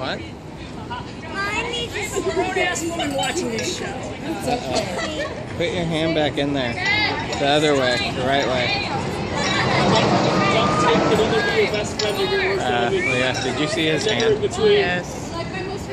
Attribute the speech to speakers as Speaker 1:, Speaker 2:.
Speaker 1: Mine
Speaker 2: I'm a grown ass woman watching this show.
Speaker 3: Uh-oh. Put your hand back in there. The other way, the right way. Uh, did you see his hand?
Speaker 4: Yes.